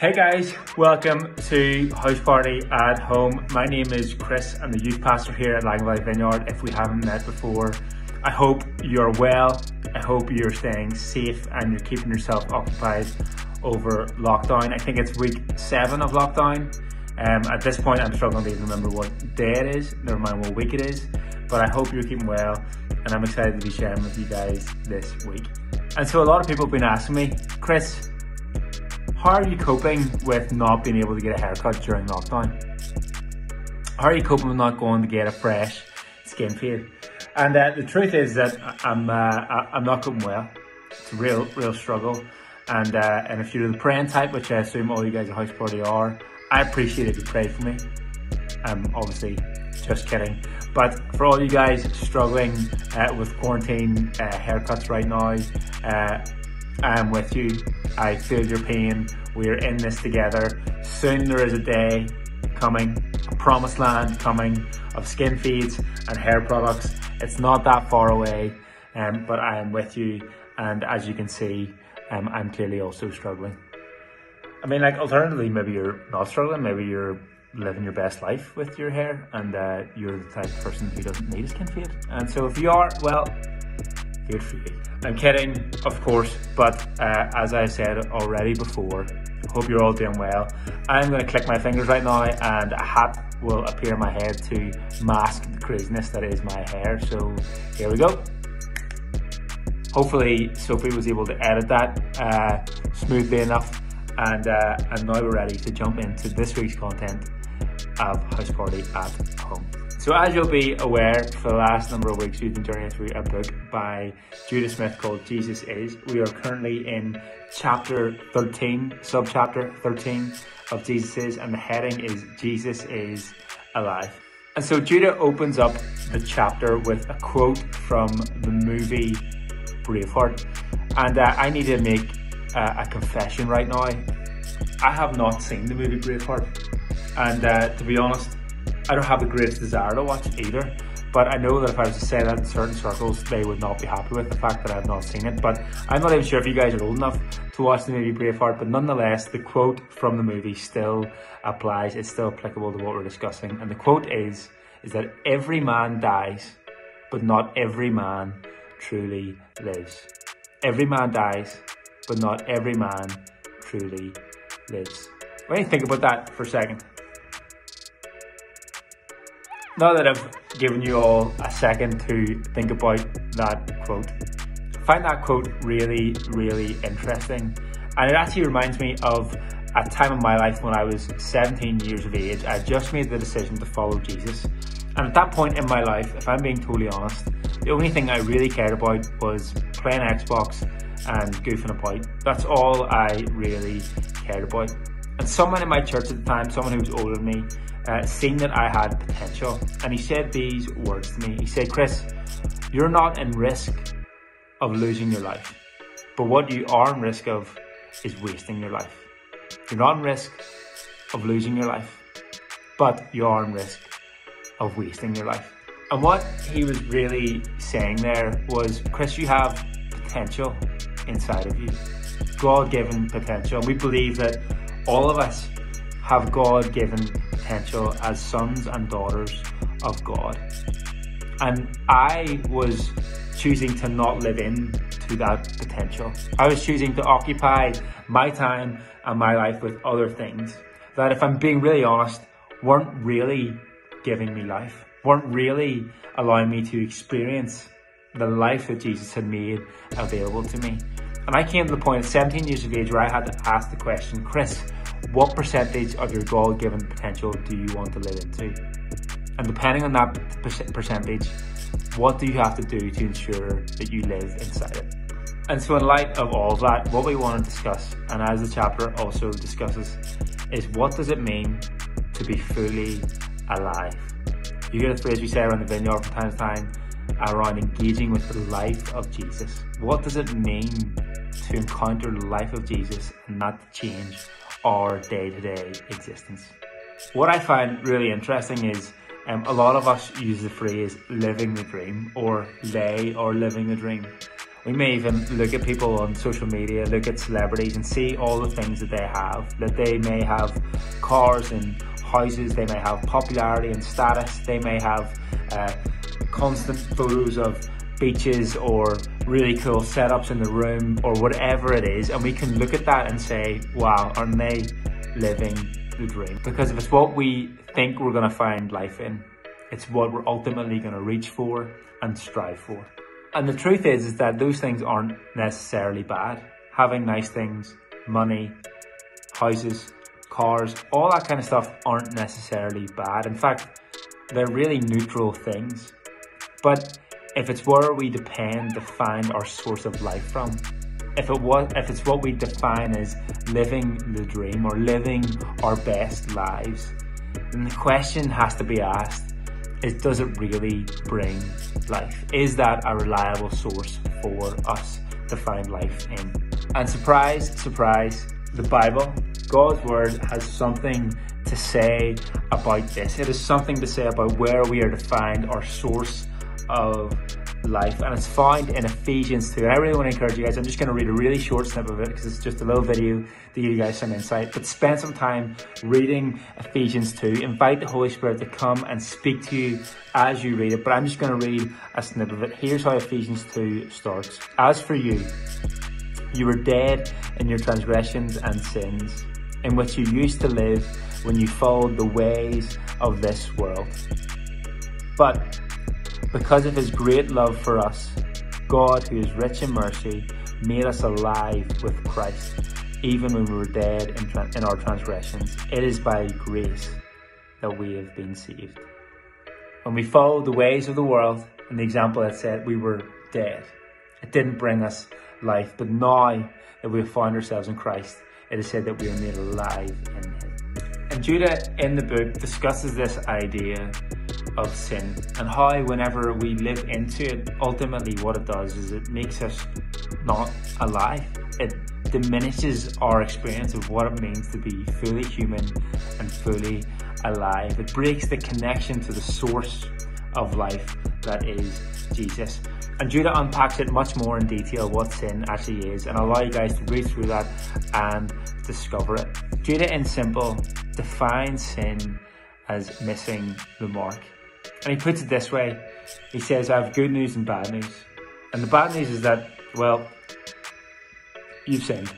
Hey guys, welcome to House Party at Home. My name is Chris. I'm the youth pastor here at Lagan Valley Vineyard. If we haven't met before, I hope you're well. I hope you're staying safe and you're keeping yourself occupied over lockdown. I think it's week seven of lockdown. Um, at this point, I'm struggling to even remember what day it is, never mind what week it is. But I hope you're keeping well, and I'm excited to be sharing with you guys this week. And so, a lot of people have been asking me, Chris, how are you coping with not being able to get a haircut during lockdown? How are you coping with not going to get a fresh skin fade? And uh, the truth is that I'm uh, I'm not coping well. It's a real real struggle. And uh, and if you're the praying type, which I assume all you guys at House Party are, I appreciate if you pray for me. I'm obviously just kidding. But for all you guys struggling uh, with quarantine uh, haircuts right now, uh, I'm with you. I feel your pain. We are in this together. Soon there is a day coming, a promised land coming of skin fades and hair products. It's not that far away, um, but I am with you. And as you can see, um, I'm clearly also struggling. I mean, like, alternatively, maybe you're not struggling, maybe you're living your best life with your hair and uh, you're the type of person who doesn't need a skin fade. And so if you are, well, good for you. I'm kidding, of course, but uh, as I said already before, hope you're all doing well. I'm going to click my fingers right now and a hat will appear in my head to mask the craziness that is my hair. So here we go. Hopefully Sophie was able to edit that uh, smoothly enough and, uh, and now we're ready to jump into this week's content of House Party at Home. So as you'll be aware, for the last number of weeks we've been journeying through a book by Judah Smith called Jesus Is. We are currently in chapter 13, sub-chapter 13 of Jesus Is, and the heading is Jesus Is Alive. And so Judah opens up the chapter with a quote from the movie Braveheart. And uh, I need to make uh, a confession right now. I have not seen the movie Braveheart. And uh, to be honest, I don't have the greatest desire to watch either. But I know that if I was to say that in certain circles, they would not be happy with the fact that I've not seen it. But I'm not even sure if you guys are old enough to watch the movie Braveheart. But nonetheless, the quote from the movie still applies. It's still applicable to what we're discussing. And the quote is, is that every man dies, but not every man truly lives. Every man dies, but not every man truly lives. When you think about that for a second, now that I've given you all a second to think about that quote, I find that quote really, really interesting. And it actually reminds me of a time in my life when I was 17 years of age. I just made the decision to follow Jesus. And at that point in my life, if I'm being totally honest, the only thing I really cared about was playing Xbox and goofing about. That's all I really cared about. And someone in my church at the time, someone who was older than me, uh, seen that I had potential. And he said these words to me. He said, Chris, you're not in risk of losing your life. But what you are in risk of is wasting your life. You're not in risk of losing your life, but you are in risk of wasting your life. And what he was really saying there was, Chris, you have potential inside of you. God given potential. We believe that all of us have God given potential as sons and daughters of God. And I was choosing to not live in to that potential. I was choosing to occupy my time and my life with other things that, if I'm being really honest, weren't really giving me life, weren't really allowing me to experience the life that Jesus had made available to me. And I came to the point at 17 years of age where I had to ask the question, Chris, what percentage of your God given potential do you want to live into? And depending on that percentage, what do you have to do to ensure that you live inside it? And so, in light of all of that, what we want to discuss, and as the chapter also discusses, is what does it mean to be fully alive? You hear the phrase we say around the vineyard from time to time around engaging with the life of Jesus. What does it mean to encounter the life of Jesus and not change our day to day existence. What I find really interesting is um, a lot of us use the phrase living the dream or lay or living the dream. We may even look at people on social media, look at celebrities and see all the things that they have. That they may have cars and houses, they may have popularity and status, they may have uh, constant photos of beaches or really cool setups in the room or whatever it is. And we can look at that and say, wow, aren't they living the dream? Because if it's what we think we're going to find life in, it's what we're ultimately going to reach for and strive for. And the truth is, is that those things aren't necessarily bad. Having nice things, money, houses, cars, all that kind of stuff aren't necessarily bad. In fact, they're really neutral things. But if it's where we depend to find our source of life from, if it was, if it's what we define as living the dream or living our best lives, then the question has to be asked: Is does it really bring life? Is that a reliable source for us to find life in? And surprise, surprise, the Bible, God's word, has something to say about this. It has something to say about where we are to find our source of life and it's found in Ephesians 2. And I really want to encourage you guys, I'm just going to read a really short snippet of it because it's just a little video to give you guys some insight. But spend some time reading Ephesians 2. Invite the Holy Spirit to come and speak to you as you read it. But I'm just going to read a snippet of it. Here's how Ephesians 2 starts. As for you, you were dead in your transgressions and sins, in which you used to live when you followed the ways of this world. But because of his great love for us, God, who is rich in mercy, made us alive with Christ, even when we were dead in, tra- in our transgressions. It is by grace that we have been saved. When we followed the ways of the world, and the example that said we were dead, it didn't bring us life. But now that we have found ourselves in Christ, it is said that we are made alive in Him. And Judah in the book discusses this idea of sin and how whenever we live into it, ultimately what it does is it makes us not alive. It diminishes our experience of what it means to be fully human and fully alive. It breaks the connection to the source of life that is Jesus. And Judah unpacks it much more in detail what sin actually is and allow you guys to read through that and discover it. Judah in simple defines sin as missing the mark. And he puts it this way. He says, I have good news and bad news. And the bad news is that, well, you've sinned.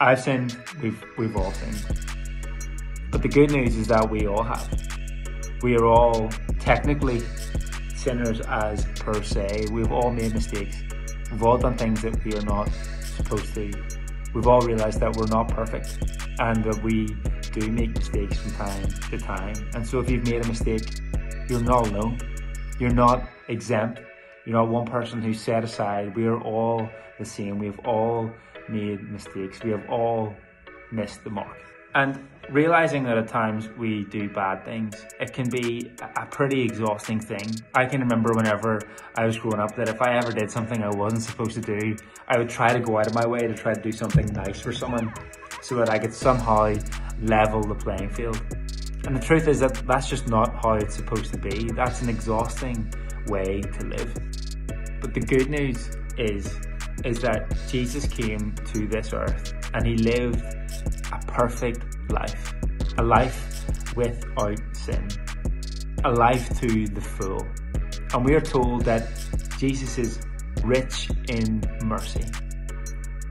I've sinned, we've, we've all sinned. But the good news is that we all have. We are all technically sinners as per se. We've all made mistakes. We've all done things that we are not supposed to. We've all realized that we're not perfect and that we do make mistakes from time to time. And so if you've made a mistake, you're not alone. You're not exempt. You're not one person who's set aside. We are all the same. We have all made mistakes. We have all missed the mark. And realizing that at times we do bad things, it can be a pretty exhausting thing. I can remember whenever I was growing up that if I ever did something I wasn't supposed to do, I would try to go out of my way to try to do something nice for someone so that I could somehow level the playing field. And the truth is that that's just not how it's supposed to be. That's an exhausting way to live. But the good news is, is that Jesus came to this earth and he lived a perfect life, a life without sin, a life to the full. And we are told that Jesus is rich in mercy,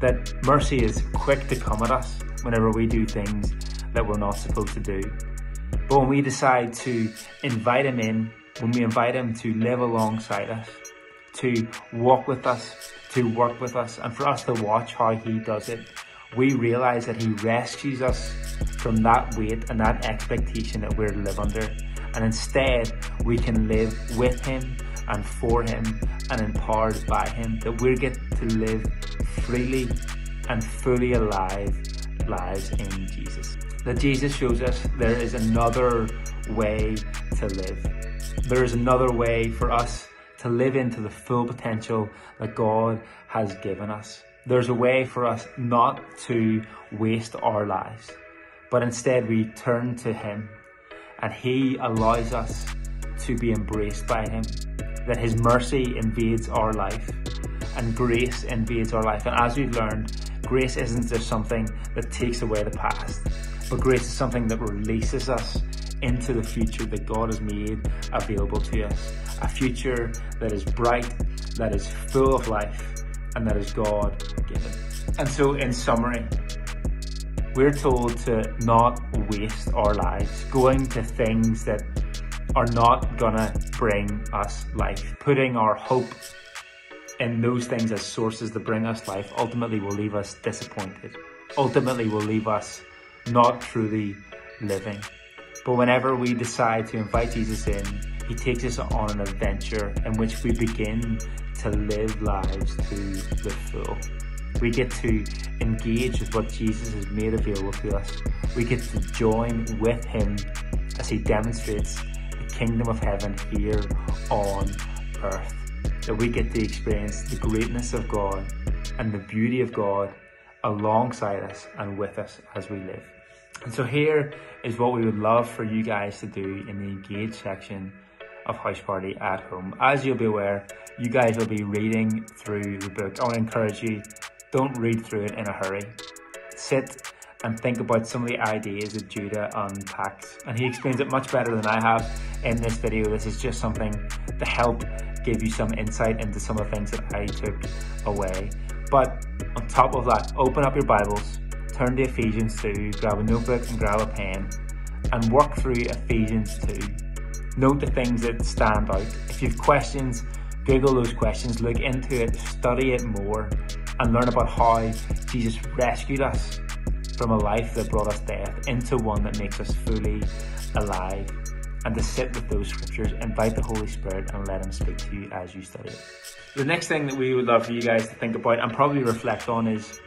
that mercy is quick to come at us whenever we do things that we're not supposed to do. But when we decide to invite Him in, when we invite Him to live alongside us, to walk with us, to work with us, and for us to watch how He does it, we realize that He rescues us from that weight and that expectation that we're to live under. And instead, we can live with Him and for Him and empowered by Him, that we get to live freely and fully alive lives in Jesus. That Jesus shows us there is another way to live. There is another way for us to live into the full potential that God has given us. There's a way for us not to waste our lives, but instead we turn to Him and He allows us to be embraced by Him. That His mercy invades our life and grace invades our life. And as we've learned, grace isn't just something that takes away the past, but grace is something that releases us into the future that God has made available to us. A future that is bright, that is full of life, and that is God given. And so, in summary, we're told to not waste our lives going to things that are not gonna bring us life. Putting our hope in those things as sources that bring us life ultimately will leave us disappointed. Ultimately will leave us not truly living. But whenever we decide to invite Jesus in, he takes us on an adventure in which we begin to live lives to the full. We get to engage with what Jesus has made available to us. We get to join with him as he demonstrates the kingdom of heaven here on earth. That we get to experience the greatness of God and the beauty of God alongside us and with us as we live. And so here is what we would love for you guys to do in the engage section of House Party at Home. As you'll be aware, you guys will be reading through the book. I want to encourage you, don't read through it in a hurry. Sit and think about some of the ideas that Judah unpacks. And he explains it much better than I have in this video. This is just something to help give you some insight into some of the things that I took away. But on top of that, open up your Bibles, turn to Ephesians 2, grab a notebook and grab a pen, and work through Ephesians 2. Note the things that stand out. If you have questions, Google those questions, look into it, study it more, and learn about how Jesus rescued us from a life that brought us death into one that makes us fully alive. And to sit with those scriptures, invite the Holy Spirit and let Him speak to you as you study it. The next thing that we would love for you guys to think about and probably reflect on is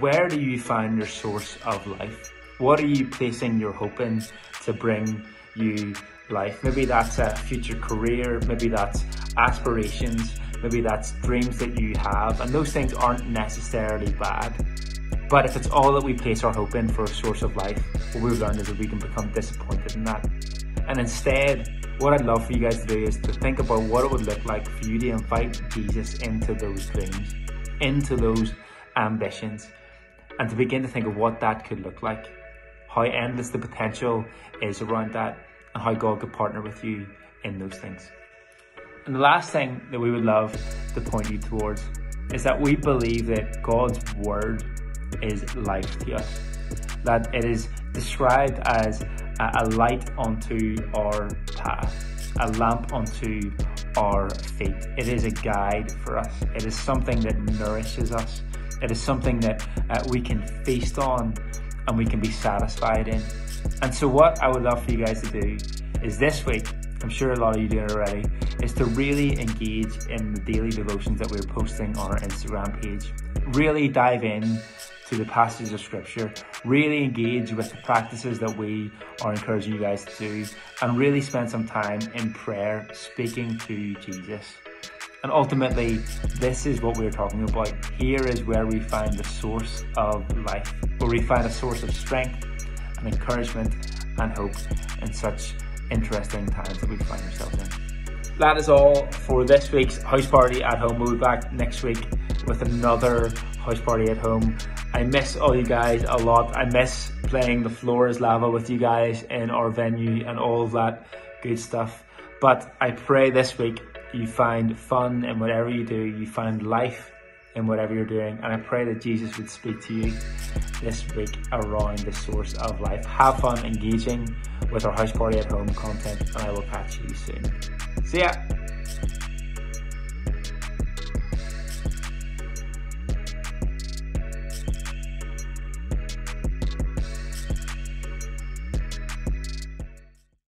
where do you find your source of life? What are you placing your hope in to bring you life? Maybe that's a future career, maybe that's aspirations, maybe that's dreams that you have, and those things aren't necessarily bad. But if it's all that we place our hope in for a source of life, what we've learned is that we can become disappointed in that. And instead, what I'd love for you guys to do is to think about what it would look like for you to invite Jesus into those dreams, into those ambitions, and to begin to think of what that could look like, how endless the potential is around that, and how God could partner with you in those things. And the last thing that we would love to point you towards is that we believe that God's word is life to us, that it is described as a light unto our path, a lamp unto our feet. It is a guide for us. It is something that nourishes us. It is something that uh, we can feast on and we can be satisfied in. And so, what I would love for you guys to do is this week, I'm sure a lot of you do it already, is to really engage in the daily devotions that we're posting on our Instagram page. Really dive in to the passages of scripture, really engage with the practices that we are encouraging you guys to do, and really spend some time in prayer speaking to Jesus. And ultimately, this is what we're talking about. Here is where we find the source of life, where we find a source of strength and encouragement and hope in such interesting times that we find ourselves in. That is all for this week's house party at home. We'll be back next week with another house party at home. I miss all you guys a lot. I miss playing the floor is lava with you guys in our venue and all that good stuff. But I pray this week you find fun in whatever you do, you find life in whatever you're doing. And I pray that Jesus would speak to you this week around the source of life. Have fun engaging with our house party at home content, and I will catch you soon. See ya.